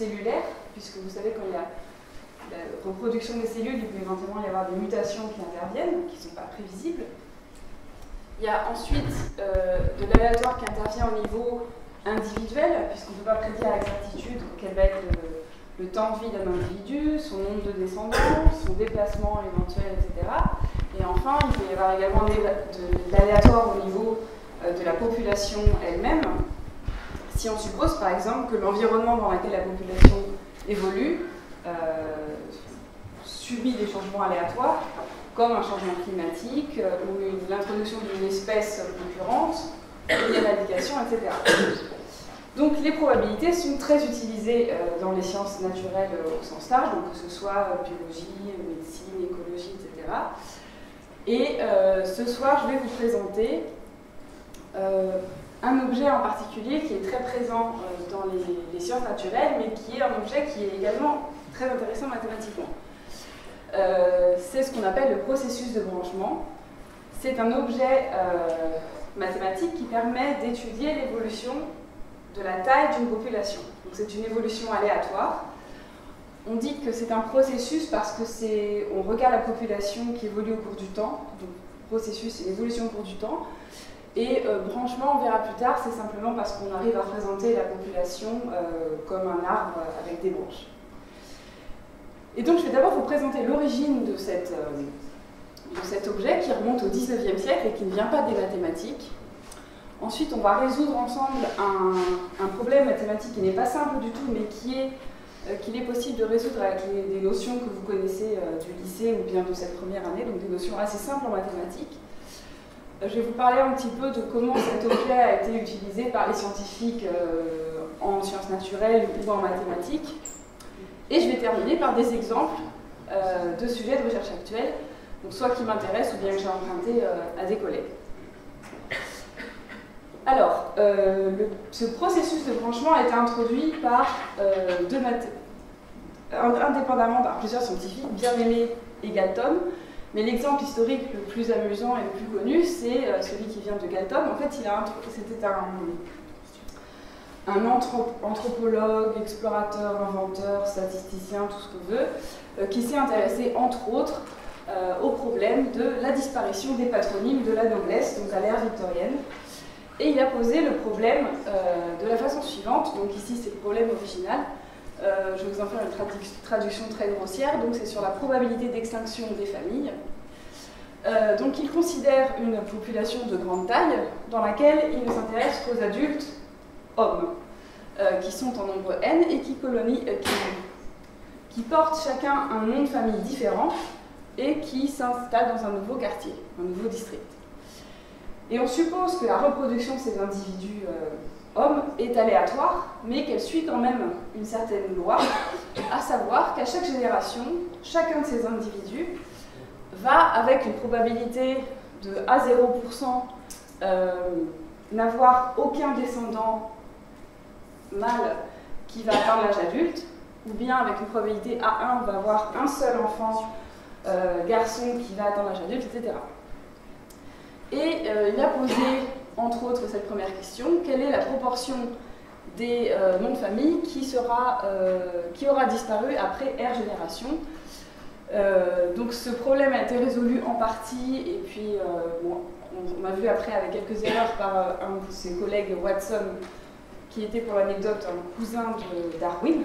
cellulaire, puisque vous savez quand il y a la reproduction des cellules, il peut éventuellement y avoir des mutations qui interviennent, qui ne sont pas prévisibles. Il y a ensuite euh, de l'aléatoire qui intervient au niveau individuel, puisqu'on ne peut pas prédire à exactitude quel va être le, le temps de vie d'un individu, son nombre de descendants, son déplacement éventuel, etc. Et enfin, il peut y avoir également de l'aléatoire au niveau euh, de la population elle-même. Si on suppose par exemple que l'environnement dans lequel la population évolue euh, subit des changements aléatoires, comme un changement climatique euh, ou l'introduction d'une espèce concurrente, une éradication, etc. Donc les probabilités sont très utilisées dans les sciences naturelles au sens large, donc que ce soit biologie, médecine, écologie, etc. Et euh, ce soir, je vais vous présenter euh, un objet en particulier qui est très présent euh, dans les, sciences naturelles, mais qui est un objet qui est également très intéressant mathématiquement. c'est ce qu'on appelle le processus de branchement. C'est un objet mathématique qui permet d'étudier l'évolution de la taille d'une population. c'est une évolution aléatoire on dit que c'est un processus parce que c'est, on regarde la population qui évolue au cours du temps. Donc, processus, c'est l'évolution au cours du temps. Et euh, branchement, on verra plus tard, c'est simplement parce qu'on arrive à représenter la population euh, comme un arbre avec des branches. Et donc, je vais d'abord vous présenter l'origine de, euh, cet objet qui remonte au 19e siècle et qui ne vient pas des mathématiques. Ensuite, on va résoudre ensemble un, problème mathématique qui n'est pas simple du tout, mais qui est euh, qu'il est possible de résoudre avec des notions que vous connaissez du lycée ou bien de cette première année, donc des notions assez simples en mathématiques. Euh, je vais vous parler un petit peu de comment cet objet a été utilisé par les scientifiques en sciences naturelles ou en mathématiques. Et je vais terminer par des exemples de sujets de recherche actuels, donc soit qui m'intéressent ou bien que j'ai emprunté à des collègues. Alors, euh, ce processus de branchement a été introduit par euh, deux indépendamment par plusieurs scientifiques, Bien-Aimé et Galton. Mais l'exemple historique le plus amusant et le plus connu, c'est euh, celui qui vient de Galton. En fait, c'était un, un anthropologue, explorateur, inventeur, statisticien, tout ce qu'on veut, qui s'est intéressé entre autres au problème de la disparition des patronymes de la noblesse, donc à l'ère victorienne. Et il a posé le problème euh, de la façon suivante. Donc ici, c'est le problème original. Euh, je vais vous en faire une traduction très grossière. Donc c'est sur la probabilité d'extinction des familles. Euh, donc il considère une population de grande taille dans laquelle il ne s'intéresse qu'aux adultes hommes, qui sont en nombre n et qui, qui portent chacun un nom de famille différent et qui s'installent dans un nouveau quartier, un nouveau district. Et on suppose que la reproduction de ces individus hommes est aléatoire, mais qu'elle suit quand même une certaine loi, à savoir qu'à chaque génération, chacun de ces individus va, avec une probabilité de à 0%, euh, n'avoir aucun descendant mâle qui va atteindre l'âge adulte, ou bien avec une probabilité A1, va avoir un seul enfant euh, garçon qui va atteindre l'âge adulte, etc. Et euh, il a posé, entre autres, cette première question, quelle est la proportion des euh, noms de famille qui, sera, euh, qui aura disparu après R génération? Donc ce problème a été résolu en partie, et puis on, a vu après avec quelques erreurs par un de ses collègues, Watson, qui était pour l'anecdote un cousin de Darwin.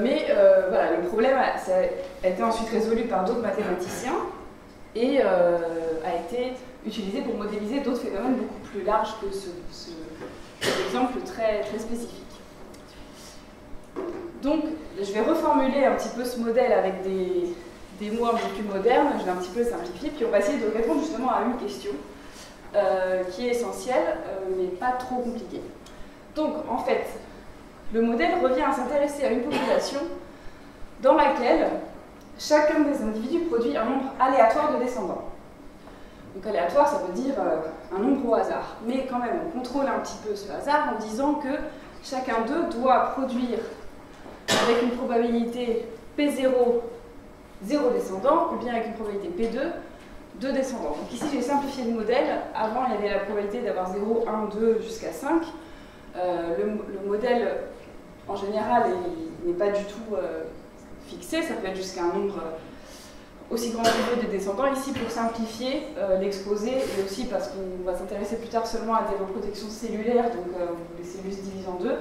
mais voilà, le problème a, été ensuite résolu par d'autres mathématiciens, et euh, a été utilisé pour modéliser d'autres phénomènes beaucoup plus larges que ce, cet exemple très, spécifique. Donc, je vais reformuler un petit peu ce modèle avec des, mots un peu plus modernes, je vais un petit peu simplifier, puis on va essayer de répondre justement à une question. euh, qui est essentiel, mais pas trop compliqué. Donc, en fait, le modèle revient à s'intéresser à une population dans laquelle chacun des individus produit un nombre aléatoire de descendants. Donc aléatoire, ça veut dire un nombre au hasard. Mais quand même, on contrôle un petit peu ce hasard en disant que chacun d'eux doit produire avec une probabilité P0, 0 descendant, ou bien avec une probabilité P2, 2 descendants. Donc ici, j'ai simplifié le modèle. Avant, il y avait la probabilité d'avoir 0, 1, 2 jusqu'à 5. Euh, le, modèle, en général, n'est pas du tout euh, fixé. Ça peut être jusqu'à un nombre aussi grand que de descendants. Ici, pour simplifier euh, l'exposé, et aussi parce qu'on va s'intéresser plus tard seulement à des reprotections cellulaires, donc les cellules se divisent en deux,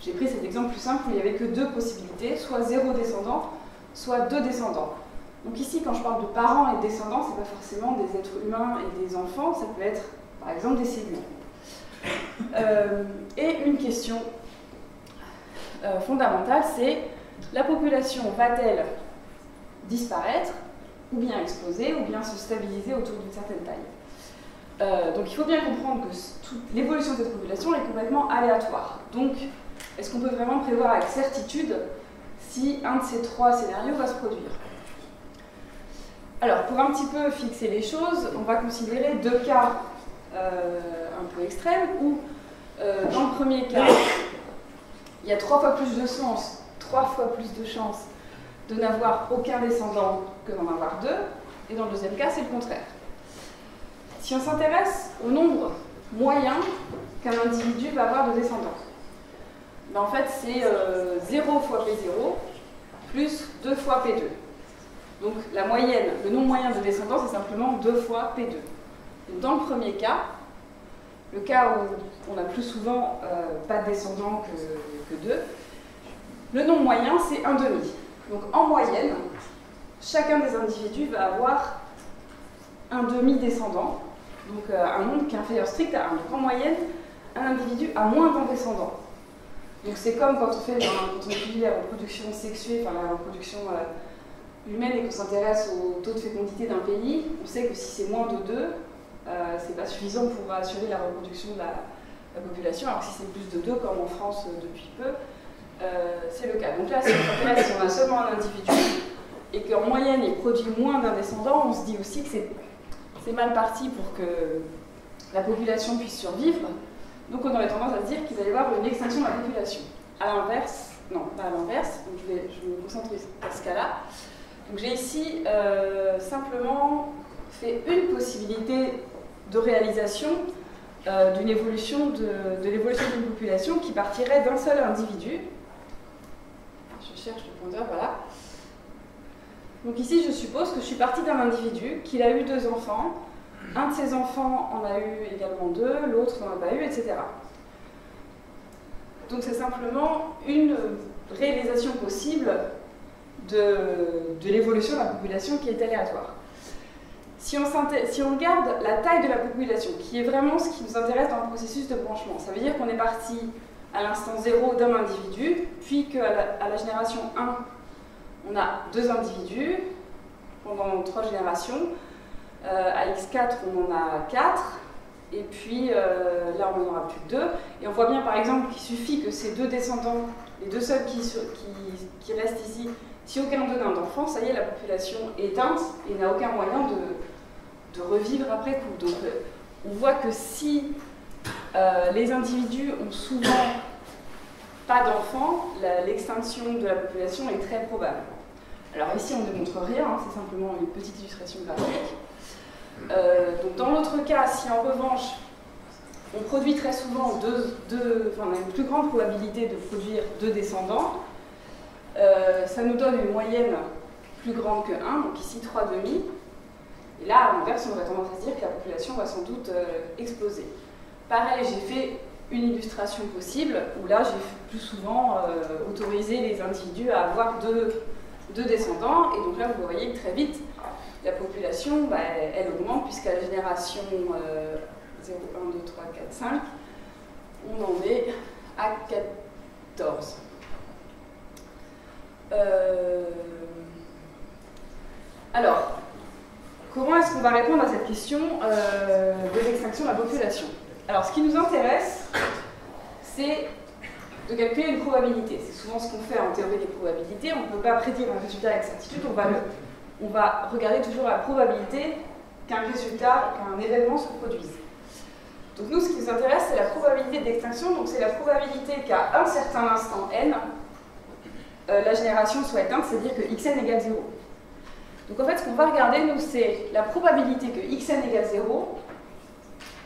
j'ai pris cet exemple plus simple où il n'y avait que deux possibilités, soit zéro descendant, soit deux descendants. Donc ici, quand je parle de parents et de descendants, ce n'est pas forcément des êtres humains et des enfants, ça peut être par exemple des cellules. Euh, et une question euh, fondamentale, c'est la population va-t-elle disparaître, ou bien exploser, ou bien se stabiliser autour d'une certaine taille euh, donc il faut bien comprendre que l'évolution de cette population est complètement aléatoire. Donc est-ce qu'on peut vraiment prévoir avec certitude si un de ces trois scénarios va se produire? Alors, pour un petit peu fixer les choses, on va considérer deux cas euh, un peu extrêmes où, euh, dans le premier cas, il y a trois fois plus de chances, trois fois plus de chances de n'avoir aucun descendant que d'en avoir deux, et dans le deuxième cas, c'est le contraire. Si on s'intéresse au nombre moyen qu'un individu va avoir de descendants, ben, en fait, c'est 0 euh, fois P0 plus 2 fois P2. Donc la moyenne, le nombre moyen de descendants, c'est simplement 2 fois P2. dans le premier cas, le cas où on a plus souvent euh, pas de descendants que, que 2, le nombre moyen, c'est 1 demi. Donc en moyenne, chacun des individus va avoir un demi-descendant, donc euh, un nombre qui est inférieur strict à 1. Donc en moyenne, un individu a moins d'un descendant. Donc c'est comme quand on fait, on étudie la reproduction sexuée, enfin la reproduction euh, humaine et qu'on s'intéresse au taux de fécondité d'un pays, on sait que si c'est moins de 2, euh, c'est pas suffisant pour assurer la reproduction de la, population, alors que si c'est plus de 2, comme en France euh, depuis peu, c'est le cas. Donc là, si on si on a seulement un individu et qu'en moyenne il produit moins d'un descendant, on se dit aussi que c'est mal parti pour que la population puisse survivre. Donc on aurait tendance à se dire qu'il va y avoir une extinction de la population. À l'inverse, non, pas à l'inverse, donc je vais, me concentrer sur ce cas-là. Donc j'ai ici euh, simplement fait une possibilité de réalisation euh, d'une évolution de l'évolution d'une population qui partirait d'un seul individu. Je cherche le pointeur, voilà. Donc ici, je suppose que je suis partie d'un individu, qu'il a eu deux enfants, un de ses enfants en a eu également deux, l'autre n'en a pas eu, etc. Donc c'est simplement une réalisation possible de, l'évolution de la population qui est aléatoire. Si on, si on, regarde la taille de la population, qui est vraiment ce qui nous intéresse dans le processus de branchement, ça veut dire qu'on est parti à l'instant 0 d'un individu, puis qu'à la, génération 1, on a deux individus pendant trois générations, euh, à X4, on en a 4. Et puis euh, là, on n'en aura plus que 2. Et on voit bien par exemple qu'il suffit que ces deux descendants, les deux seuls qui, qui, restent ici, si aucun d'eux n'a d'enfant, ça y est, la population est éteinte et n'a aucun moyen de, de, revivre après coup. Donc euh, on voit que si les individus ont souvent pas d'enfants, l'extinction de la population est très probable. Alors ici, on ne démontre rien, hein, c'est simplement une petite illustration graphique. Euh, donc dans l'autre cas, si en revanche on produit très souvent deux, enfin, on a une plus grande probabilité de produire deux descendants, euh, ça nous donne une moyenne plus grande que 1, donc ici 3,5. Et là, à l'inverse, on aurait tendance à se dire que la population va sans doute euh, exploser. Pareil, j'ai fait une illustration possible, où là, j'ai plus souvent autorisé les individus à avoir deux, descendants, et donc là, vous voyez très vite, la population, bah, elle, augmente puisqu'à la génération 0, 1, 2, 3, 4, 5, on en est à 14. Euh, alors, comment est-ce qu'on va répondre à cette question euh, de l'extinction de la population? Alors, ce qui nous intéresse, c'est de calculer une probabilité. C'est souvent ce qu'on fait en théorie des probabilités. On ne peut pas prédire un résultat avec certitude. On va, on va regarder toujours la probabilité qu'un résultat, qu'un événement se produise. Donc nous, ce qui nous intéresse, c'est la probabilité d'extinction. Donc c'est la probabilité qu'à un certain instant n, euh, la génération soit éteinte, c'est-à-dire que xn égale 0. Donc en fait, ce qu'on va regarder, nous, c'est la probabilité que xn égale 0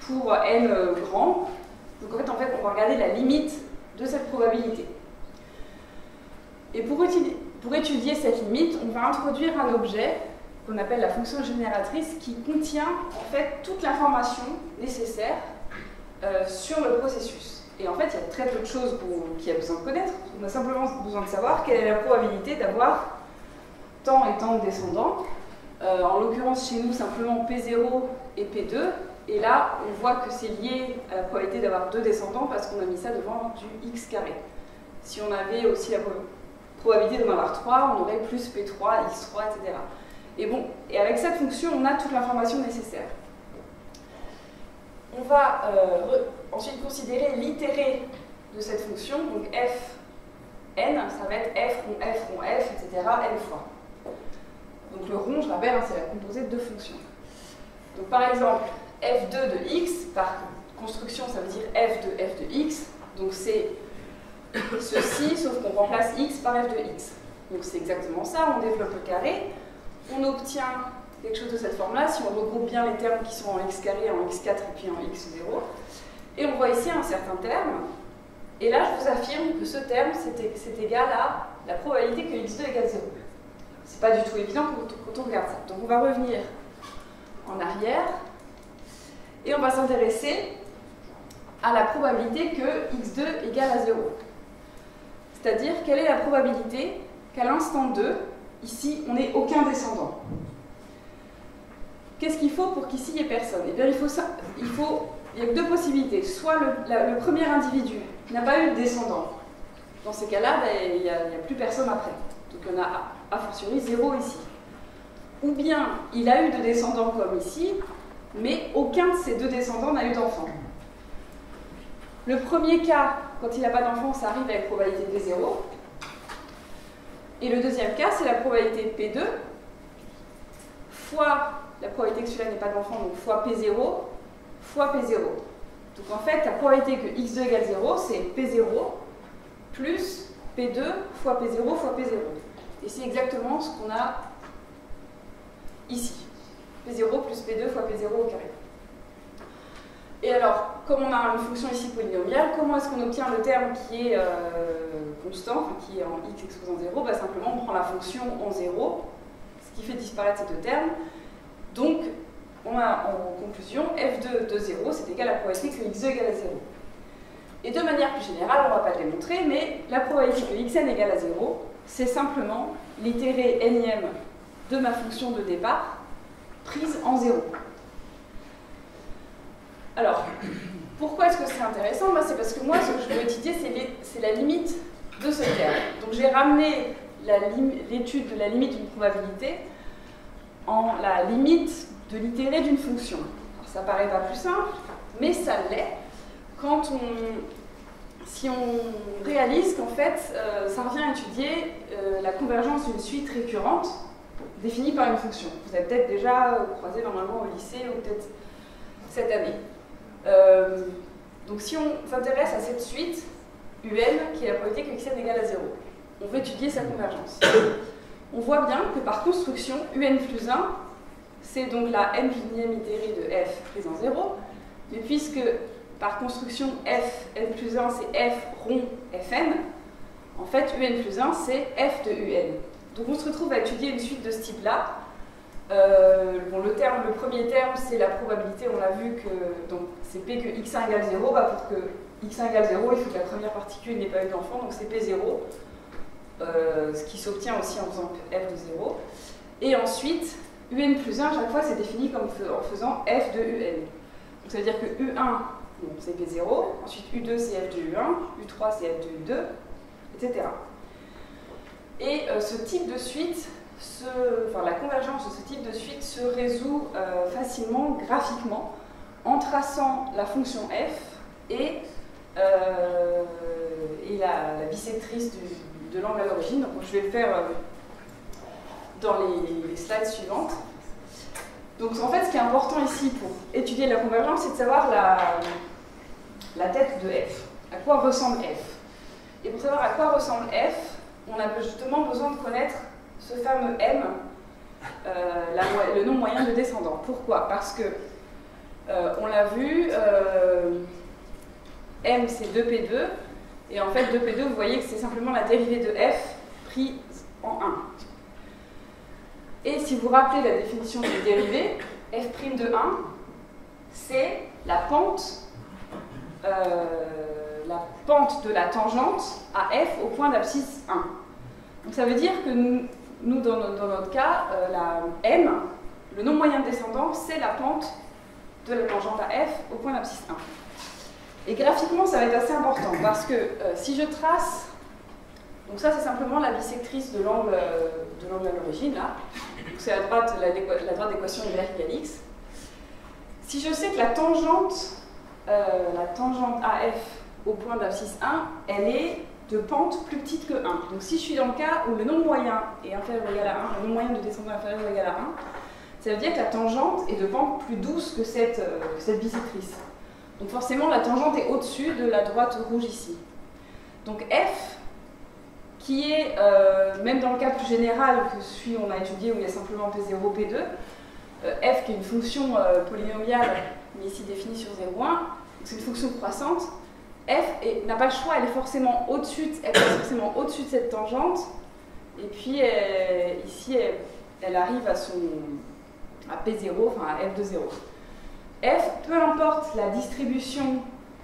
pour n euh, grand. Donc en fait, on va regarder la limite de cette probabilité. Et pour, étudier cette limite, on va introduire un objet qu'on appelle la fonction génératrice qui contient en fait toute l'information nécessaire euh, sur le processus. Et en fait, il y a très peu de choses qu'il y a besoin de connaître. On a simplement besoin de savoir quelle est la probabilité d'avoir tant et tant de descendants. Euh, en l'occurrence, chez nous, simplement P0 et P2. Et là, on voit que c'est lié à la probabilité d'avoir deux descendants parce qu'on a mis ça devant du x carré. Si on avait aussi la probabilité d'en avoir 3, on aurait plus P3, x3, etc. Et bon, et avec cette fonction, on a toute l'information nécessaire. On va euh, ensuite considérer l'itéré de cette fonction, donc f n, ça va être f rond f rond f, etc., n fois. Donc le rond, je rappelle, hein, c'est la composée de deux fonctions. Donc par exemple, f2 de x, par construction, ça veut dire f de f de x, donc c'est ceci, sauf qu'on remplace x par f de x. Donc c'est exactement ça, on développe le carré, on obtient quelque chose de cette forme-là si on regroupe bien les termes qui sont en x carré, en x4 et puis en x0. Et on voit ici un certain terme. Et là, je vous affirme que ce terme, c'est égal à la probabilité que x2 égale 0. C'est pas du tout évident quand on regarde ça. Donc on va revenir en arrière et on va s'intéresser à la probabilité que x2 égale à 0. C'est-à-dire, quelle est la probabilité qu'à l'instant 2, ici, on n'ait aucun descendant? Qu'est-ce qu'il faut pour qu'ici, il n'y ait personne? Eh bien, il faut, il n'y a deux possibilités. Soit le, premier individu n'a pas eu de descendant. Dans ces cas-là, ben, il n'y a, plus personne après. Donc on a a fortiori zéro ici. Ou bien il a eu de descendants comme ici, mais aucun de ces deux descendants n'a eu d'enfant. Le premier cas, quand il n'a pas d'enfant, ça arrive avec probabilité de 0. Et le deuxième cas, c'est la probabilité P2 fois la probabilité que celui-là n'ait pas d'enfant, donc fois P0, fois P0. Donc en fait, la probabilité que x2 égale 0, c'est P0 plus P2 fois P0 fois P0. Et c'est exactement ce qu'on a ici. P0 plus P2 fois P0 au carré. Et alors, comme on a une fonction ici polynomiale, comment est-ce qu'on obtient le terme qui est euh, constant, qui est en x exposant 0 bah, Simplement, on prend la fonction en 0, ce qui fait disparaître ces deux termes. Donc, on a en conclusion f2 de 0, c'est égal à la probabilité que x2 égale à 0. Et de manière plus générale, on ne va pas le démontrer, mais la probabilité que xn égale à 0, c'est simplement l'itéré énième de ma fonction de départ prise en 0. Alors, pourquoi est-ce que c'est intéressant? Bah, C'est parce que moi, ce que je veux étudier, c'est la limite de ce terme. Donc j'ai ramené l'étude de la limite d'une probabilité en la limite de l'itéré d'une fonction. Alors, ça paraît pas plus simple, mais ça l'est quand on, si on réalise qu'en fait, euh, ça revient à étudier euh, la convergence d'une suite récurrente définie par une fonction. Vous avez peut-être déjà croisé normalement au lycée ou peut-être cette année. Euh, donc si on s'intéresse à cette suite, un, qui est la probabilité que xn égale à 0, on veut étudier sa convergence. On voit bien que par construction, un plus 1 c'est donc la n unième itérée de f prise en 0. Mais puisque par construction f, n plus 1, c'est f rond fn, en fait, un plus 1, c'est f de un. Donc on se retrouve à étudier une suite de ce type-là. Euh, bon, le, premier terme, c'est la probabilité, on a vu que c'est p que x1 égale 0. Bah, pour que x1 égale 0, il faut que la première particule n'ait pas eu d'enfant, donc c'est p0, euh, ce qui s'obtient aussi en faisant f de 0. Et ensuite, un plus 1, chaque fois, c'est défini comme en faisant f de un. Donc ça veut dire que u1, c'est p0, ensuite u2, c'est f de u1, u3, c'est f de u2, etc. Et euh, ce type de suite enfin, la convergence de ce type de suite se résout euh, facilement graphiquement en traçant la fonction f et, euh, et la, bisectrice de l'angle à l'origine. Donc je vais le faire dans les, slides suivantes. Donc en fait, ce qui est important ici pour étudier la convergence, c'est de savoir la, la tête de f. À quoi ressemble f? Et pour savoir à quoi ressemble f, on a justement besoin de connaître ce fameux m, euh, le nombre moyen de descendants. Pourquoi? Parce que, euh, on l'a vu, euh, m c'est 2p2, et en fait 2p2, vous voyez que c'est simplement la dérivée de f prise en 1. Et si vous rappelez la définition de dérivée, f' de 1, c'est la pente, la pente de la tangente à f au point d'abscisse 1. Donc ça veut dire que nous, nous, dans, notre cas, euh, la m, le nombre moyen de descendants, c'est la pente de la tangente à f au point d'abscisse 1. Et graphiquement, ça va être assez important parce que euh, si je trace, donc ça c'est simplement la bisectrice de l'angle de l'angle à l'origine là, c'est à droite la, droite d'équation y égale x. Si je sais que la tangente, euh, la tangente AF au point d'abscisse 1, elle est de pente plus petite que 1. Donc si je suis dans le cas où le nombre moyen est inférieur ou égal à 1, le nombre moyen de descendant inférieur ou égal à 1, ça veut dire que la tangente est de pente plus douce que cette, euh, cette bisectrice. Donc forcément, la tangente est au-dessus de la droite rouge ici. Donc f, qui est, euh, même dans le cas plus général que celui on a étudié où il y a simplement P0, P2, euh, f qui est une fonction polynomiale, mais ici définie sur 0,1, c'est une fonction croissante, f n'a pas le choix, elle est forcément au-dessus de, forcément au de cette tangente. Et puis ici, elle, arrive à son à P0, enfin à f de 0. f, peu importe la distribution,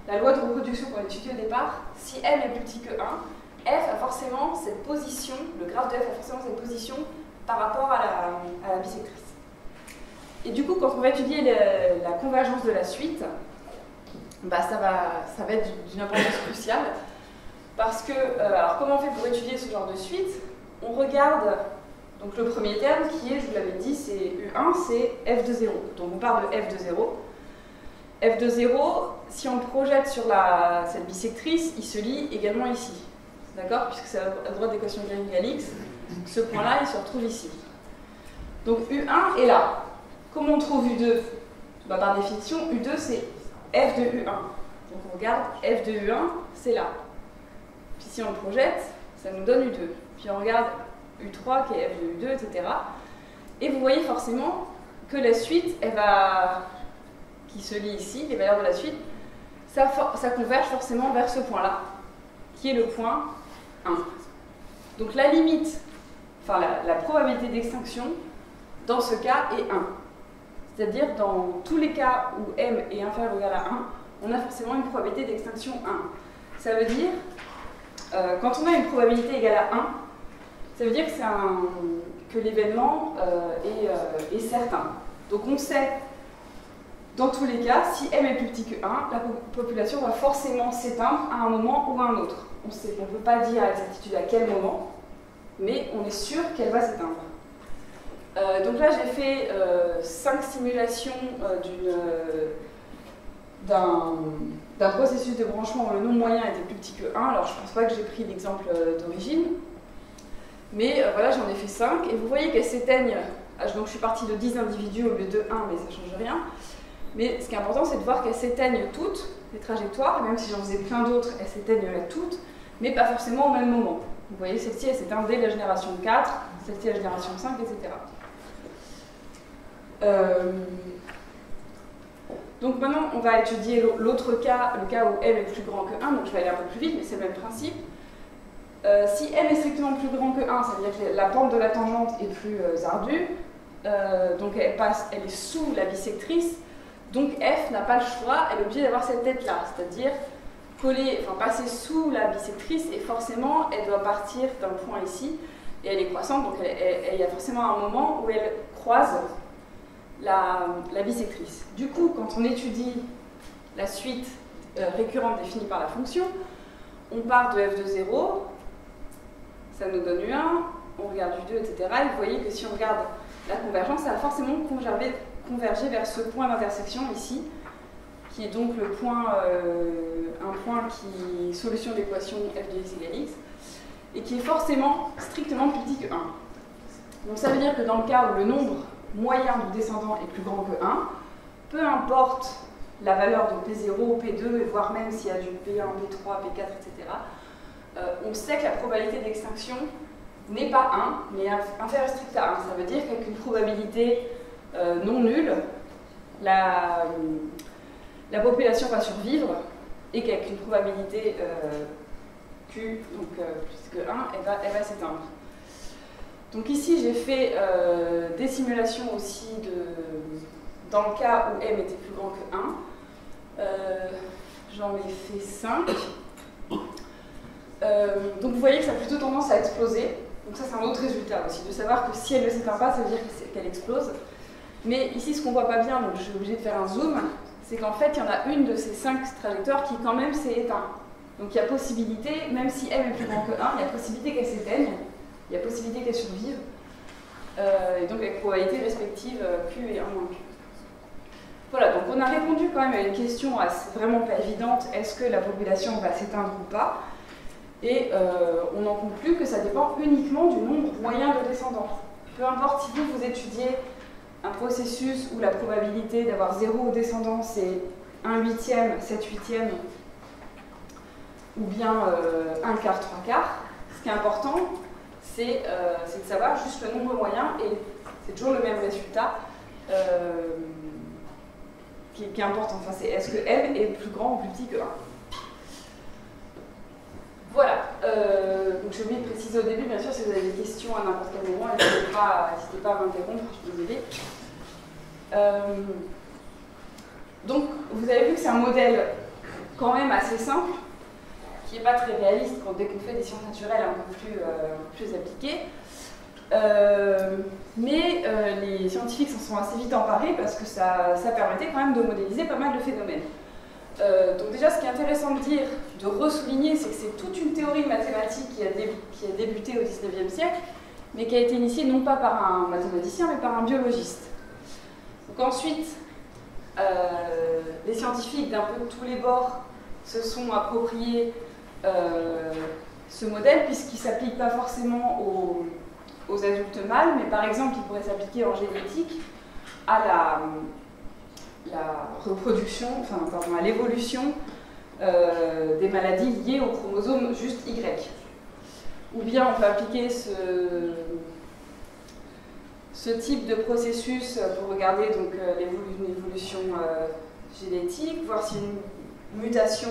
la loi de reproduction qu'on a étudiée au départ, si m est plus petit que 1, f a forcément cette position, le graphe de f a forcément cette position par rapport à la, bisectrice. Et du coup, quand on va étudier la convergence de la suite, bah, ça, va, ça va être d'une importance cruciale. Parce que, euh, alors comment on fait pour étudier ce genre de suite? On regarde donc le premier terme qui est, je vous l'avais dit, c'est U1, c'est f de 0. Donc on part de f de 0. f de 0, si on le projette sur la, cette bisectrice, il se lit également ici. D'accord? Puisque c'est à droite d'équation de égale x. Ce point-là, il se retrouve ici. Donc U1 est là. Comment on trouve U2 bah, Par définition, U2 c'est f de U1. Donc on regarde f de U1, c'est là. Puis si on projette, ça nous donne U2. Puis on regarde U3 qui est f de U2, etc. Et vous voyez forcément que la suite, qui se lit ici, les valeurs de la suite, ça, ça converge forcément vers ce point-là, qui est le point 1. Donc la limite, enfin la, la probabilité d'extinction, dans ce cas, est 1. C'est-à-dire, dans tous les cas où m est inférieur ou égal à 1, on a forcément une probabilité d'extinction 1. Ça veut dire, euh, quand on a une probabilité égale à 1, ça veut dire que, l'événement euh, euh, est, certain. Donc on sait, dans tous les cas, si m est plus petit que 1, la population va forcément s'éteindre à un moment ou à un autre. On ne peut pas dire à exactitude à quel moment, mais on est sûr qu'elle va s'éteindre. Euh, donc là, j'ai fait euh, cinq simulations euh, d'un processus de branchement où le nombre moyen était plus petit que 1. Alors, je ne pense pas que j'ai pris l'exemple d'origine. Mais voilà, j'en ai fait 5. Et vous voyez qu'elles s'éteignent. Ah, donc, je suis partie de 10 individus au lieu de 1, mais ça ne change rien. Mais ce qui est important, c'est de voir qu'elles s'éteignent toutes, les trajectoires. Même si j'en faisais plein d'autres, elles s'éteignent toutes, mais pas forcément au même moment. Vous voyez, celle-ci, elle s'éteint dès la génération 4, celle-ci, la génération 5, etc. Euh, donc maintenant, on va étudier l'autre cas, le cas où m est plus grand que 1, donc je vais aller un peu plus vite, mais c'est le même principe. Euh, si m est strictement plus grand que 1, ça veut dire que la pente de la tangente est plus euh, ardue, donc elle, passe, elle est sous la bisectrice, donc f n'a pas le choix, elle est obligée d'avoir cette tête-là, c'est-à-dire coller, enfin passer sous la bisectrice, et forcément, elle doit partir d'un point ici, et elle est croissante, donc il y a forcément un moment où elle croise la, bisectrice. Du coup, quand on étudie la suite euh, récurrente définie par la fonction, on part de f de 0, ça nous donne U1, on regarde du 2, etc. Et vous voyez que si on regarde la convergence, ça va forcément converger, vers ce point d'intersection ici, qui est donc le point, euh, un point qui solution d'équation f de x égale x, et qui est forcément strictement plus petit que 1. Donc ça veut dire que dans le cas où le nombre moyen du descendant est plus grand que 1, peu importe la valeur de P0, P2, voire même s'il y a du P1, P3, P4, etc., on sait que la probabilité d'extinction n'est pas 1, mais inférieure strict à 1. Ça veut dire qu'avec une probabilité euh, non nulle, la, la, population va survivre et qu'avec une probabilité euh, Q, donc plus que 1, elle va, elle va s'éteindre. Donc ici, j'ai fait des simulations aussi dans le cas où m était plus grand que 1. J'en ai fait 5. donc vous voyez que ça a plutôt tendance à exploser. Donc ça, c'est un autre résultat aussi, de savoir que si elle ne s'éteint pas, ça veut dire qu'elle explose. Mais ici, ce qu'on voit pas bien, donc je suis obligée de faire un zoom, c'est qu'en fait, il y en a une de ces cinq trajectoires qui quand même s'est éteinte. Donc il y a possibilité, même si m est plus grand que 1, il y a possibilité qu'elle s'éteigne, il y a possibilité qu'elle survive, euh, et donc avec probabilité respective euh, Q et 1 moins Q. Voilà, donc on a répondu quand même à une question vraiment pas évidente, est-ce que la population va s'éteindre ou pas? Et euh, on en conclut que ça dépend uniquement du nombre moyen de descendants. Peu importe si vous, vous étudiez un processus où la probabilité d'avoir zéro descendant c'est 1 huitième, 7 huitièmes, ou bien euh, 1 quart, 3 quarts, ce qui est important, euh, c'est de savoir juste le nombre moyen, et c'est toujours le même résultat euh, qui, qui, est important. Enfin, c'est est-ce que m est plus grand ou plus petit que 1 voilà, euh, donc j'ai oublié de préciser au début, bien sûr, si vous avez des questions à n'importe quel moment, n'hésitez pas, pas, à m'interrompre, je peux vous aider. Donc, vous avez vu que c'est un modèle quand même assez simple, qui n'est pas très réaliste quand dès qu'on fait des sciences naturelles un peu plus, euh, plus appliquées. Euh, mais les scientifiques s'en sont assez vite emparés parce que ça, ça permettait quand même de modéliser pas mal de phénomènes. Euh, donc déjà, ce qui est intéressant de dire, de ressouligner, c'est que c'est toute une théorie mathématique qui a, qui a, débuté au XIXe siècle, mais qui a été initiée non pas par un mathématicien, mais par un biologiste. Donc ensuite, euh, les scientifiques d'un peu tous les bords se sont appropriés euh, ce modèle, puisqu'il ne s'applique pas forcément aux, adultes mâles, mais par exemple, il pourrait s'appliquer en génétique à la reproduction, enfin, pardon, à l'évolution euh, des maladies liées au chromosome juste Y. Ou bien on peut appliquer ce, type de processus pour regarder donc euh, l'évolution euh, génétique, voir si une mutation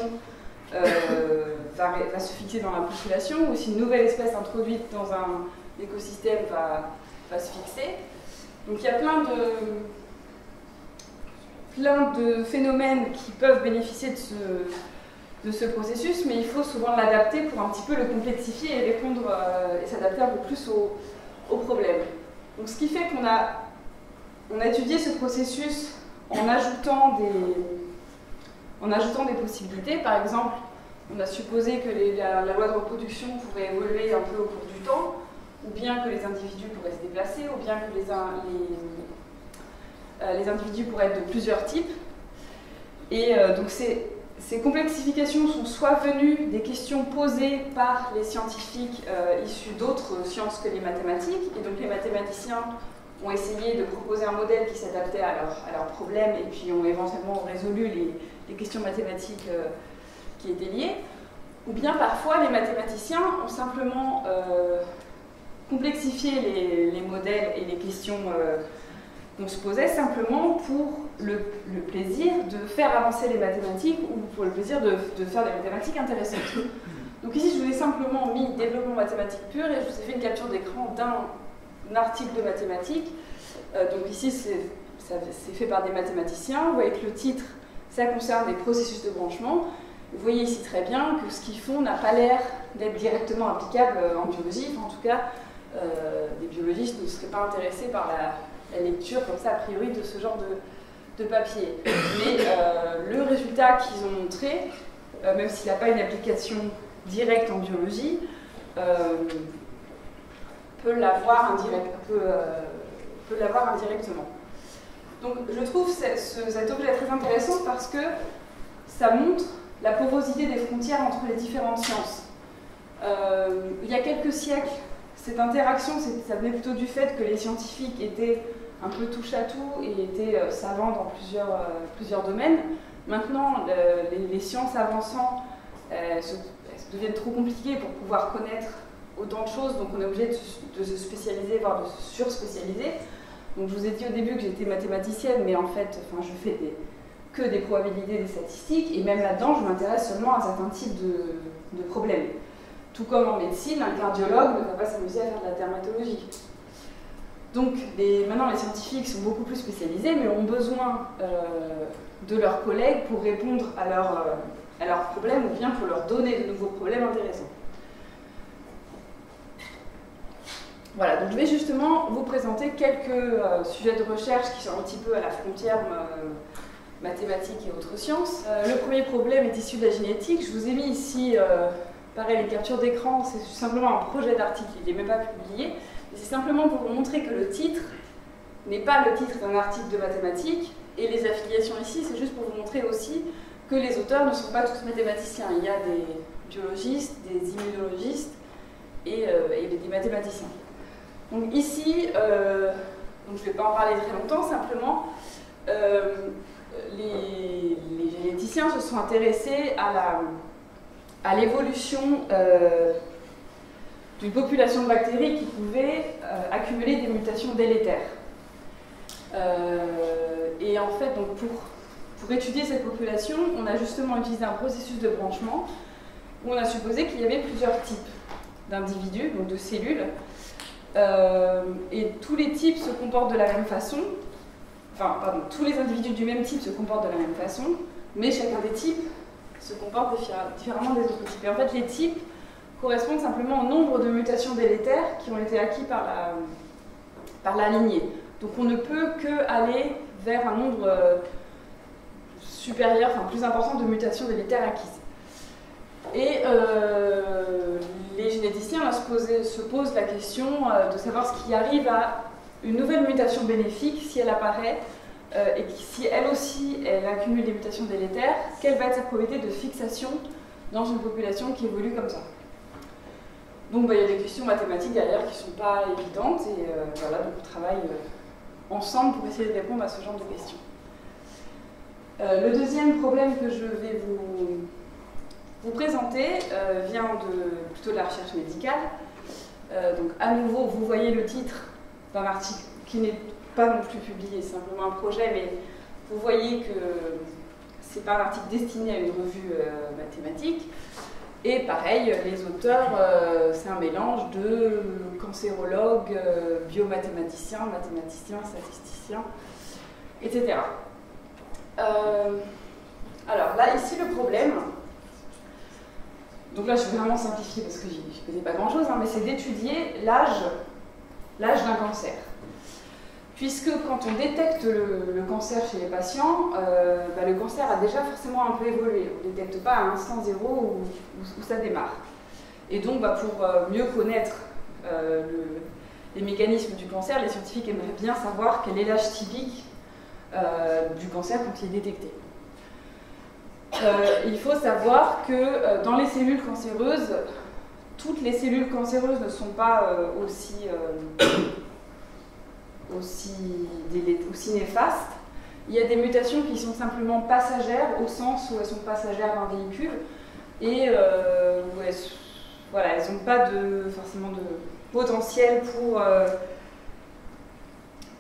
va, va, se fixer dans la population ou si une nouvelle espèce introduite dans un écosystème va, va se fixer. Donc il y a plein de, plein de phénomènes qui peuvent bénéficier de ce, de ce processus, mais il faut souvent l'adapter pour un petit peu le complexifier et répondre euh, et s'adapter un peu plus aux au problèmes. Donc ce qui fait qu'on a, on a étudié ce processus en ajoutant des, en ajoutant des possibilités. Par exemple, on a supposé que la, loi de reproduction pourrait évoluer un peu au cours du temps, ou bien que les individus pourraient se déplacer, ou bien que les, euh, individus pourraient être de plusieurs types. Et euh, donc ces, ces, complexifications sont soit venues des questions posées par les scientifiques euh, issus d'autres sciences que les mathématiques, et donc les mathématiciens ont essayé de proposer un modèle qui s'adaptait à, leurs problèmes et puis ont éventuellement résolu les, les questions mathématiques qui étaient liées. Ou bien parfois les mathématiciens ont simplement complexifié les, les, modèles et les questions on se posait simplement pour le, plaisir de faire avancer les mathématiques ou pour le plaisir de, faire des mathématiques intéressantes. Donc ici, je vous ai simplement mis développement mathématique pur et je vous ai fait une capture d'écran d'un article de mathématiques. Euh, donc ici, c'est fait par des mathématiciens. Vous voyez que le titre, ça concerne les processus de branchement. Vous voyez ici très bien que ce qu'ils font n'a pas l'air d'être directement applicable en biologie. en tout cas, euh, les biologistes ne seraient pas intéressés par la, lecture comme ça a priori de ce genre de, papier. Mais euh, le résultat qu'ils ont montré, euh, même s'il n'a pas une application directe en biologie, euh, peut l'avoir indirectement. Donc je trouve cet objet très intéressant parce que ça montre la porosité des frontières entre les différentes sciences. Euh, il y a quelques siècles, cette interaction, ça venait plutôt du fait que les scientifiques étaient un peu touche à tout et étaient euh, savants dans plusieurs, euh, plusieurs domaines. Maintenant, les, sciences avançant se, deviennent trop compliquées pour pouvoir connaître autant de choses, donc on est obligé de, se spécialiser, voire de se surspécialiser. Donc je vous ai dit au début que j'étais mathématicienne, mais en fait, enfin, je fais que des probabilités, des statistiques, et même là-dedans, je m'intéresse seulement à un certain type de, problèmes. Tout comme en médecine, un cardiologue ne va pas s'amuser à faire de la dermatologie. Donc maintenant, les scientifiques sont beaucoup plus spécialisés, mais ont besoin euh, de leurs collègues pour répondre à, euh, à leurs problèmes ou bien pour leur donner de nouveaux problèmes intéressants. Voilà, donc je vais justement vous présenter quelques euh, sujets de recherche qui sont un petit peu à la frontière mathématiques et autres sciences. Euh, le premier problème est issu de la génétique. Je vous ai mis ici, euh, pareil, une capture d'écran. C'est simplement un projet d'article, il n'est même pas publié. C'est simplement pour vous montrer que le titre n'est pas le titre d'un article de mathématiques. Et les affiliations ici, c'est juste pour vous montrer aussi que les auteurs ne sont pas tous mathématiciens. Il y a des biologistes, des immunologistes et, euh, des mathématiciens. Donc ici, donc je ne vais pas en parler très longtemps, simplement, les, généticiens se sont intéressés à l'évolution euh, d'une population de bactéries qui pouvaient euh, accumuler des mutations délétères. Euh, et en fait, donc pour, pour étudier cette population, on a justement utilisé un processus de branchement où on a supposé qu'il y avait plusieurs types d'individus, donc de cellules, et tous les types se comportent de la même façon, enfin, pardon, tous les individus du même type se comportent de la même façon, mais chacun des types se comporte différemment des autres types. Et en fait, les types correspondent simplement au nombre de mutations délétères qui ont été acquis par la, par la lignée. Donc on ne peut que aller vers un nombre euh, supérieur, enfin plus important de mutations délétères acquises. Et euh, les généticiens se, se, posent la question euh, de savoir ce qui arrive à une nouvelle mutation bénéfique, si elle apparaît, euh, et si elle aussi, elle accumule des mutations délétères, quelle va être sa probabilité de fixation dans une population qui évolue comme ça Donc bah, il y a des questions mathématiques derrière qui ne sont pas évidentes, et euh, voilà, donc on travaille ensemble pour essayer de répondre à ce genre de questions. le deuxième problème que je vais vous, vous présenter vient de, plutôt de la recherche médicale. donc à nouveau, vous voyez le titre d'un article qui n'est pas non plus publié, c'est simplement un projet, mais vous voyez que c'est pas un article destiné à une revue euh, mathématique. Et pareil, les auteurs, euh, c'est un mélange de cancérologues, euh, biomathématiciens, mathématiciens, statisticiens, etc. alors là, ici, le problème, donc là, je vais vraiment simplifier parce que je ne connais pas grand-chose, hein, mais c'est d'étudier l'âge l'âge d'un cancer. Puisque quand on détecte le, cancer chez les patients, euh, bah, le cancer a déjà forcément un peu évolué. On ne détecte pas à instant zéro où, ça démarre. Et donc, bah, pour euh, mieux connaître euh, les mécanismes du cancer, les scientifiques aimeraient bien savoir quel est l'âge typique du cancer quand il est détecté. Il faut savoir que dans les cellules cancéreuses, toutes les cellules cancéreuses ne sont pas euh, aussi, euh, aussi, néfastes. Il y a des mutations qui sont simplement passagères, au sens où elles sont passagères d'un véhicule, et euh, elles, voilà, elles n'ont pas forcément de potentiel pour,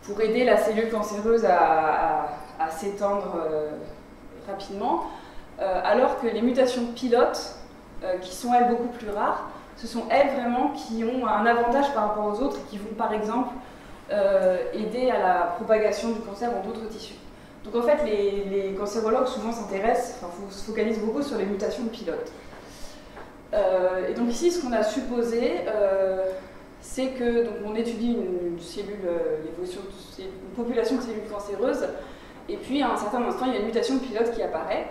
pour aider la cellule cancéreuse à s'étendre rapidement, alors que les mutations pilotes, qui sont elles beaucoup plus rares, ce sont elles vraiment qui ont un avantage par rapport aux autres et qui vont par exemple euh, aider à la propagation du cancer dans d'autres tissus. Donc en fait, les, cancérologues souvent s'intéressent, enfin se focalisent beaucoup sur les mutations pilotes. Euh, et donc ici, ce qu'on a supposé, euh, c'est que donc on étudie une, cellule, l'évolution une population de cellules cancéreuses, et puis à un certain instant, il y a une mutation pilote qui apparaît.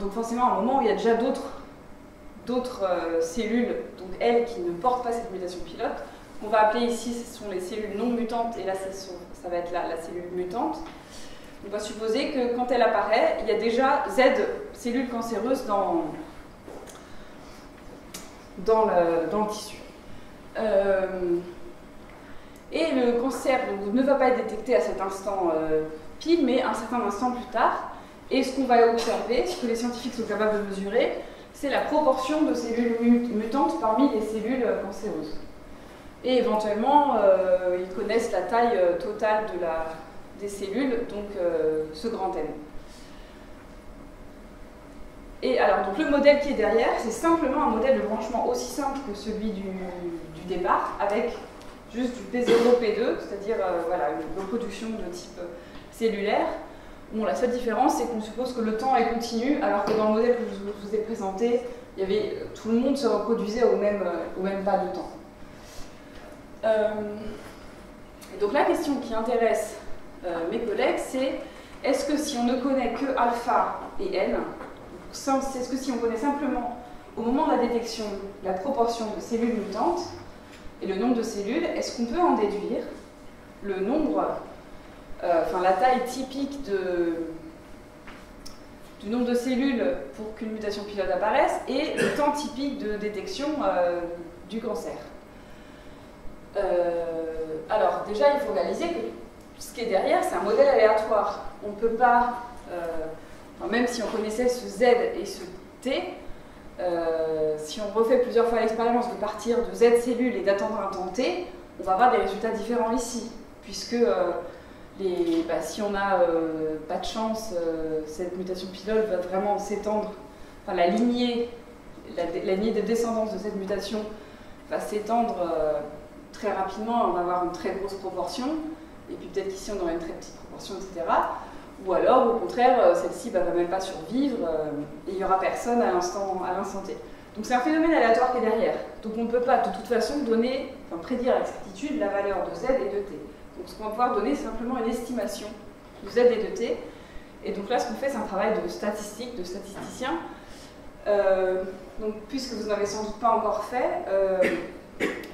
Donc forcément, à un moment où il y a déjà d'autres d'autres cellules, donc elles qui ne portent pas cette mutation pilote. qu'on va appeler ici, ce sont les cellules non mutantes, et là, ça va être la, cellule mutante. On va supposer que quand elle apparaît, il y a déjà Z cellules cancéreuses dans, le, tissu. Euh, et le cancer ne va pas être détecté à cet instant euh, pile, mais un certain instant plus tard. Et ce qu'on va observer, ce que les scientifiques sont capables de mesurer, c'est la proportion de cellules mutantes parmi les cellules cancéreuses. Et éventuellement, euh, ils connaissent la taille totale de la, des cellules, donc ce grand N. Et alors, donc le modèle qui est derrière, c'est simplement un modèle de branchement aussi simple que celui du, départ, avec juste du P0, P2, c'est-à-dire euh, voilà, une reproduction de type cellulaire. Bon, la seule différence, c'est qu'on suppose que le temps est continu, alors que dans le modèle que je vous ai présenté, avait, tout le monde se reproduisait au même, même pas de temps. Euh, donc la question qui intéresse euh, mes collègues, c'est est-ce que si on ne connaît que alpha et n, est-ce que si on connaît simplement au moment de la détection la proportion de cellules mutantes et le nombre de cellules, est-ce qu'on peut en déduire le nombre, euh, enfin la taille typique du nombre de cellules pour qu'une mutation pilote apparaisse et le temps typique de détection euh, du cancer euh, Alors déjà, il faut réaliser que ce qui est derrière, c'est un modèle aléatoire. On ne peut pas même si on connaissait ce Z et ce T, euh, si on refait plusieurs fois l'expérience de partir de Z cellules et d'attendre un temps T, on va avoir des résultats différents ici, puisque euh, les, bah, si on n'a euh, pas de chance, cette mutation pilote va vraiment s'étendre, enfin la lignée, la, lignée de descendance de cette mutation va s'étendre très rapidement, on va avoir une très grosse proportion, et puis peut-être qu'ici on aura une très petite proportion, etc. Ou alors, au contraire, euh, celle-ci ne va même pas survivre euh, et il n'y aura personne à l'instant T. Donc c'est un phénomène aléatoire qui est derrière. Donc on ne peut pas de toute façon prédire avec certitude la valeur de Z et de T. Donc ce qu'on va pouvoir donner, c'est simplement une estimation de Z et de T. Et donc là, ce qu'on fait, c'est un travail de statistique, de statisticien. Euh, donc puisque vous n'avez sans doute pas encore fait,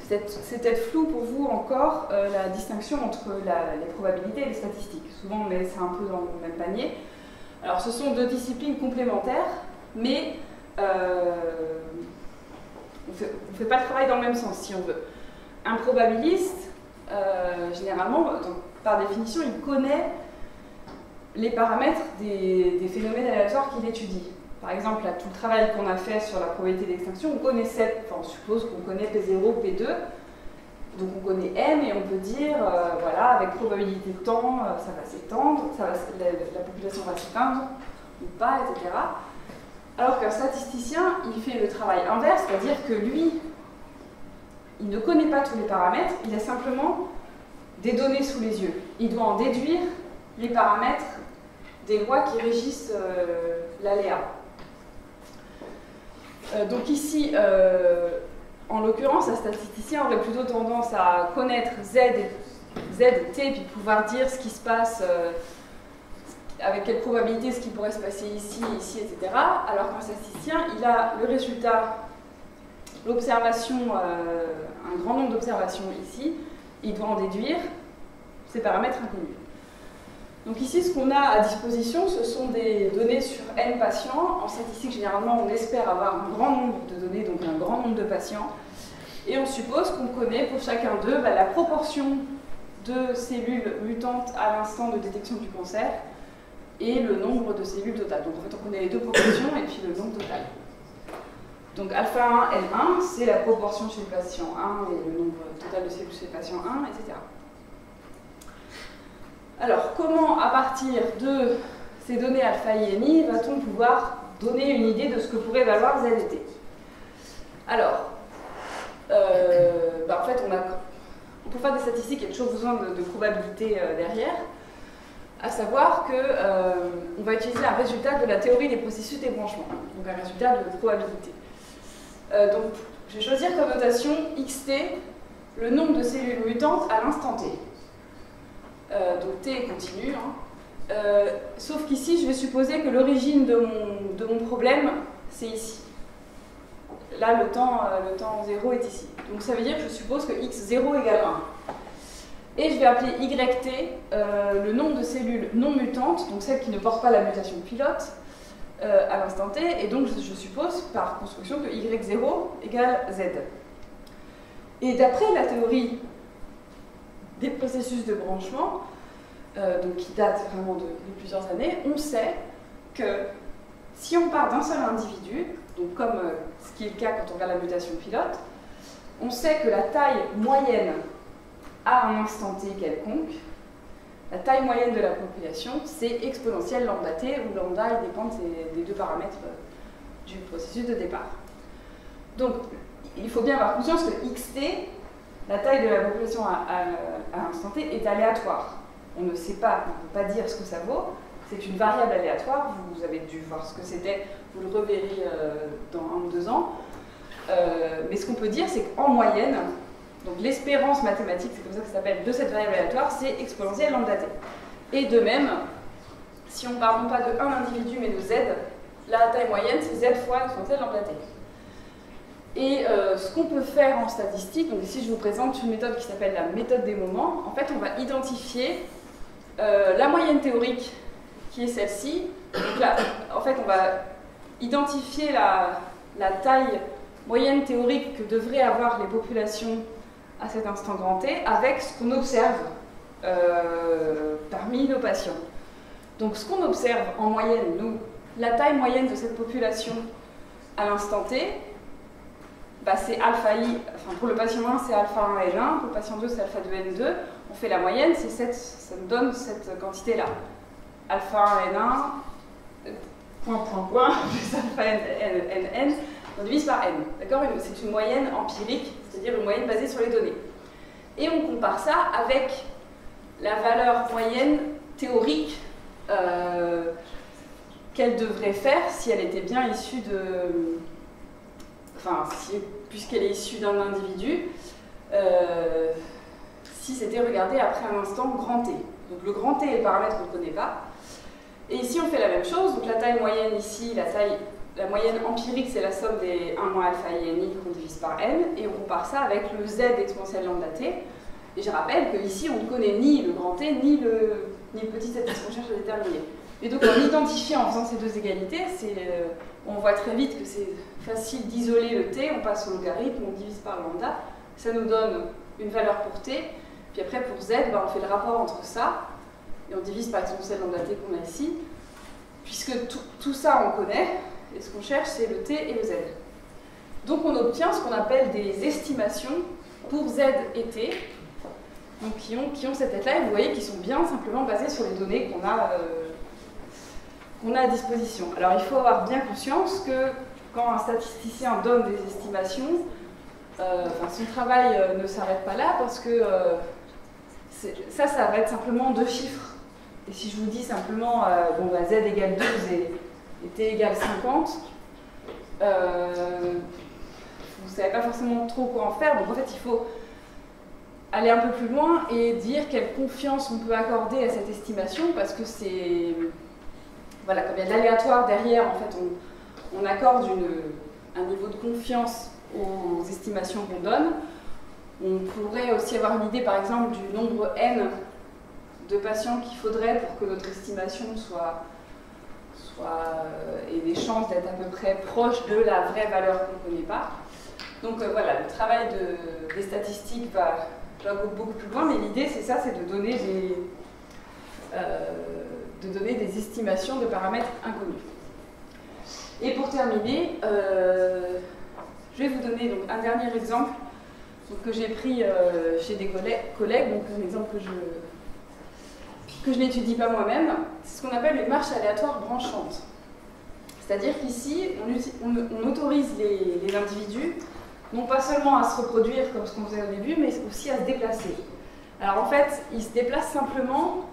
c'est peut-être flou pour vous encore euh, la distinction entre les probabilités et les statistiques. Souvent on met ça un peu dans le même panier. Alors ce sont deux disciplines complémentaires, mais euh, on ne fait, pas le travail dans le même sens si on veut. Un probabiliste, euh, généralement, par définition, il connaît les paramètres des phénomènes aléatoires qu'il étudie. Par exemple, tout le travail qu'on a fait sur la probabilité d'extinction, on connaissait, enfin, on suppose qu'on connaît P0, P2, donc on connaît M et on peut dire, euh, voilà, avec probabilité de temps, euh, ça va s'étendre, la, la, population va s'éteindre ou pas, etc. Alors qu'un statisticien, il fait le travail inverse, c'est-à-dire que lui, il ne connaît pas tous les paramètres, il a simplement des données sous les yeux. Il doit en déduire les paramètres des lois qui régissent euh, l'aléa. Euh, donc ici, euh, en l'occurrence, un statisticien aurait plutôt tendance à connaître Z, Z et T, puis pouvoir dire ce qui se passe, avec quelle probabilité ce qui pourrait se passer ici, ici, etc. Alors qu'un statisticien, il a le résultat, l'observation, un grand nombre d'observations ici, il doit en déduire ces paramètres inconnus. Donc ici, ce qu'on a à disposition, ce sont des données sur N patients. En statistique, généralement, on espère avoir un grand nombre de données, donc un grand nombre de patients. Et on suppose qu'on connaît pour chacun d'eux bah, la proportion de cellules mutantes à l'instant de détection du cancer et le nombre de cellules totales. Donc en fait, on connaît les deux proportions et puis le nombre total. Donc alpha 1, L1, c'est la proportion chez le patient 1 et le nombre total de cellules chez le patient 1, etc. Alors, comment, à partir de ces données alpha et mi, va-t-on pouvoir donner une idée de ce que pourrait valoir ZT Alors, euh, bah, en fait, on, faire des statistiques, il y a toujours besoin de, probabilité euh, derrière, à savoir qu'on euh, va utiliser un résultat de la théorie des processus débranchement, donc un résultat de probabilité. Donc, je vais choisir comme notation xt le nombre de cellules mutantes à l'instant t. Euh, donc T continue. Hein. Euh, sauf qu'ici, je vais supposer que l'origine de mon, problème, c'est ici. là, le temps, euh, le temps 0 est ici. Donc ça veut dire que je suppose que x0 égale 1. Et je vais appeler yt euh, le nombre de cellules non mutantes, donc celles qui ne portent pas la mutation pilote, euh, à l'instant t, et donc je, suppose par construction que y0 égale z. Et d'après la théorie des processus de branchement, donc qui date vraiment de, plusieurs années, on sait que si on part d'un seul individu, comme euh, ce qui est le cas quand on regarde la mutation pilote, on sait que la taille moyenne à un instant t quelconque, la taille moyenne de la population, c'est exponentielle lambda t, où lambda dépend des deux paramètres euh, du processus de départ. Donc, il faut bien avoir conscience que xt, la taille de la population à, à, à instant t, est aléatoire. On ne sait pas, on ne peut pas dire ce que ça vaut, c'est une variable aléatoire, vous avez dû voir ce que c'était, vous le reverrez euh, dans un ou deux ans. Euh, mais ce qu'on peut dire, c'est qu'en moyenne, donc l'espérance mathématique, c'est comme ça que ça s'appelle, de cette variable aléatoire, c'est exponentielle lambda t. Et de même, si on ne parle non pas de un individu mais de z, la taille moyenne c'est z fois exponentielle lambda t. Et euh, ce qu'on peut faire en statistique, donc ici je vous présente une méthode qui s'appelle la méthode des moments. En fait, on va identifier la moyenne théorique qui est celle-ci. Donc là, en fait, on va identifier la, taille moyenne théorique que devraient avoir les populations à cet instant grand T avec ce qu'on observe euh, parmi nos patients. Donc ce qu'on observe en moyenne, nous, la taille moyenne de cette population à l'instant T, bah, c'est alpha i, enfin pour le patient 1 c'est alpha 1 L1, pour le patient 2 c'est alpha 2 N2, on fait la moyenne, cette, ça nous donne cette quantité-là alpha n1, point, point, point, plus alpha n, n, n, on divise par n. D'accord? C'est une moyenne empirique, c'est-à-dire une moyenne basée sur les données. Et on compare ça avec la valeur moyenne théorique euh, qu'elle devrait faire si elle était bien issue de. Enfin, puisqu'elle est issue d'un individu, euh, si c'était regardé après un instant grand T. Donc le grand T est le paramètre qu'on ne connaît pas. Et ici, on fait la même chose. Donc la taille moyenne ici, la taille, la moyenne empirique, c'est la somme des 1 moins alpha i n i qu'on divise par n. Et on compare ça avec le z exponentiel lambda t. Et je rappelle qu'ici, on ne connaît ni le grand t, ni le, ni petit z qu'on cherche à déterminer. Et donc en identifiant, ces deux égalités, euh, on voit très vite que c'est facile d'isoler le t, on passe au logarithme, on divise par lambda, ça nous donne une valeur pour t, puis après pour z, ben, on fait le rapport entre ça, et on divise par exponentielle lambda t qu'on a ici, puisque tout, ça on connaît, et ce qu'on cherche c'est le t et le z. Donc on obtient ce qu'on appelle des estimations pour z et t, donc qui ont, qui ont cette tête-là, et vous voyez qu'ils sont bien simplement basés sur les données qu'on a, euh, qu'on a à disposition. Alors il faut avoir bien conscience que quand un statisticien donne des estimations, euh, son travail euh, ne s'arrête pas là parce que ça, ça va être simplement deux chiffres. Et si je vous dis simplement, bon, bah, z égale 12 et, t égale 50, euh, vous ne savez pas forcément trop quoi en faire. Donc en fait, il faut aller un peu plus loin et dire quelle confiance on peut accorder à cette estimation parce que c'est. Voilà, comme il y a de l'aléatoire derrière, en fait, on, accorde un niveau de confiance aux estimations qu'on donne. On pourrait aussi avoir une idée, par exemple, du nombre n de patients qu'il faudrait pour que notre estimation soit, soit euh, ait des chances d'être à peu près proche de la vraie valeur qu'on ne connaît pas. Donc euh, voilà, le travail de, des statistiques va, va, beaucoup plus loin, mais l'idée c'est ça, c'est de donner des, euh, de donner des estimations de paramètres inconnus. Et pour terminer, je vais vous donner donc, un dernier exemple que j'ai pris chez des collègues, donc un exemple que je, que je n'étudie pas moi-même, c'est ce qu'on appelle une marche aléatoire branchante. C'est-à-dire qu'ici, on, autorise les, individus non pas seulement à se reproduire comme ce qu'on faisait au début, mais aussi à se déplacer. Alors en fait, ils se déplacent simplement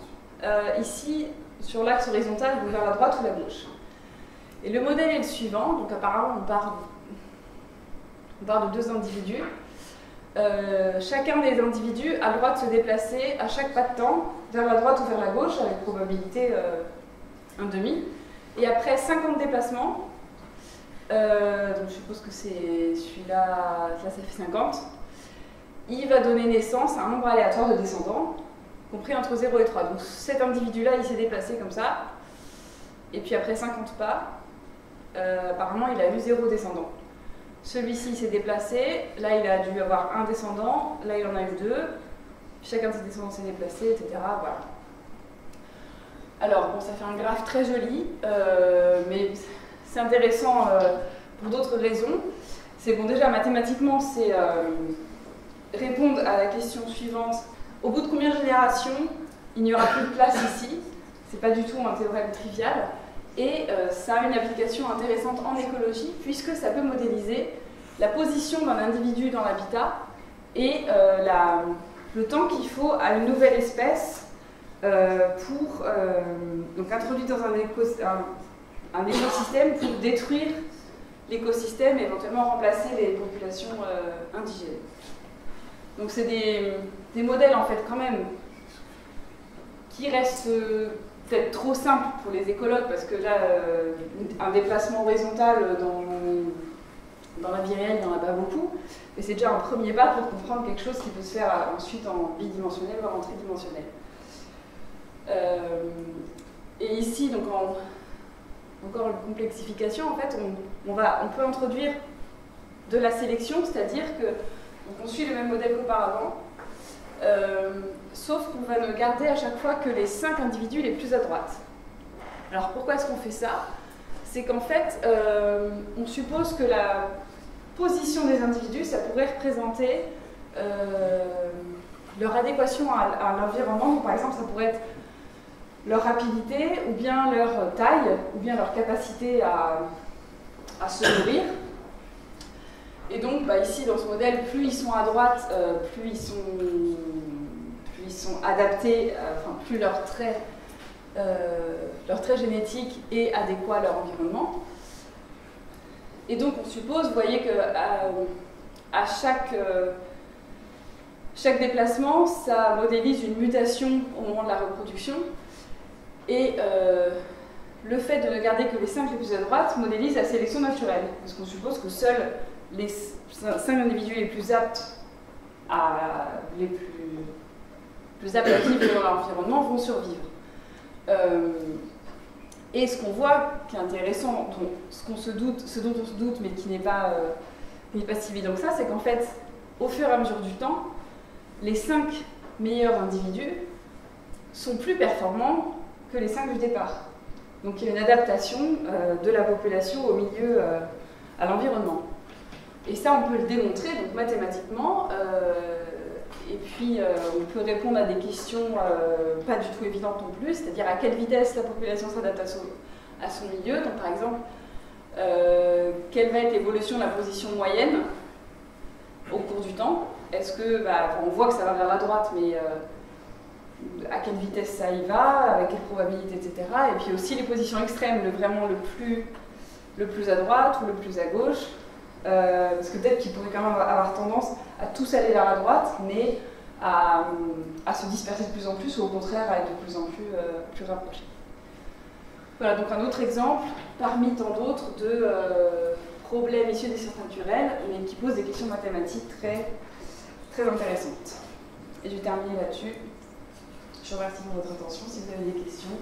euh, ici sur l'axe horizontal ou vers la droite ou la gauche. Et le modèle est le suivant, donc apparemment on on part de deux individus. Euh, chacun des individus a le droit de se déplacer à chaque pas de temps vers la droite ou vers la gauche avec probabilité euh, 1,5. Et après 50 déplacements, euh, donc je suppose que c'est celui-là, là ça fait 50, il va donner naissance à un nombre aléatoire de descendants, compris entre 0 et 3. Donc cet individu-là, il s'est déplacé comme ça, et puis après 50 pas, euh, apparemment il a eu 0 descendant. Celui-ci s'est déplacé, là il a dû avoir un descendant, là il en a eu deux, chacun de ses descendants s'est déplacé, etc. Voilà. Alors, bon, ça fait un graphe très joli, euh, mais c'est intéressant euh, pour d'autres raisons. C'est bon, déjà mathématiquement, c'est euh, répondre à la question suivante au bout de combien de générations il n'y aura plus de place ici? C'est pas du tout un théorème trivial. Et ça a une application intéressante en écologie, puisque ça peut modéliser la position d'un individu dans l'habitat et le temps qu'il faut à une nouvelle espèce euh, pour euh, donc introduire dans un, écosystème pour détruire l'écosystème et éventuellement remplacer les populations euh, indigènes. Donc c'est des, modèles en fait quand même qui restent peut-être trop simples pour les écologues parce que là un déplacement horizontal dans, dans la vie réelle il n'y en a pas beaucoup mais c'est déjà un premier pas pour comprendre quelque chose qui peut se faire ensuite en bidimensionnel voire en tridimensionnel. Euh, et ici, donc encore une complexification, en fait, on, va, on peut introduire de la sélection, c'est-à-dire qu'on suit le même modèle qu'auparavant, euh, sauf qu'on va ne garder à chaque fois que les cinq individus les plus à droite. Alors pourquoi est-ce qu'on fait ça? C'est qu'en fait, euh, on suppose que la position des individus, ça pourrait représenter leur adéquation à, à l'environnement. par exemple, ça pourrait être leur rapidité, ou bien leur taille, ou bien leur capacité à, se nourrir. Et donc bah, ici dans ce modèle, plus ils sont à droite, euh, plus, ils sont, sont adaptés, euh, enfin plus leur trait, euh, leur trait génétique est adéquat à leur environnement. Et donc on suppose, vous voyez que à chaque, chaque déplacement, ça modélise une mutation au moment de la reproduction. Et euh, le fait de ne garder que les 5 les plus à droite modélise la sélection naturelle, parce qu'on suppose que seuls les 5 individus les plus aptes à, les plus, plus aptes dans l'environnement vont survivre. Euh, et ce qu'on voit, qui est intéressant, ce, qu'on se doute, ce dont on se doute, mais qui n'est pas, euh, pas si évident que ça, c'est qu'en fait, au fur et à mesure du temps, les 5 meilleurs individus sont plus performants que les cinq du départ. Donc il y a une adaptation euh, de la population au milieu, euh, à l'environnement. Et ça, on peut le démontrer donc mathématiquement. Et puis, on peut répondre à des questions pas du tout évidentes non plus, c'est-à-dire à quelle vitesse la population s'adapte à son, milieu. Donc, par exemple, quelle va être l'évolution de la position moyenne au cours du temps? Est-ce que, bah, on voit que ça va vers la droite, mais à quelle vitesse ça y va, avec quelle probabilité, etc. Et puis aussi les positions extrêmes, le, vraiment le plus à droite ou le plus à gauche. Euh, parce que peut-être qu'ils pourraient quand même avoir tendance à tous aller vers la droite, mais à, se disperser de plus en plus, ou au contraire à être de plus en plus, euh, plus rapprochés. Voilà, donc un autre exemple, parmi tant d'autres, de euh, problèmes issus des sciences naturelles, mais qui posent des questions mathématiques très, très intéressantes. Et je vais terminer là-dessus. Je vous remercie pour votre attention. Si vous avez des questions,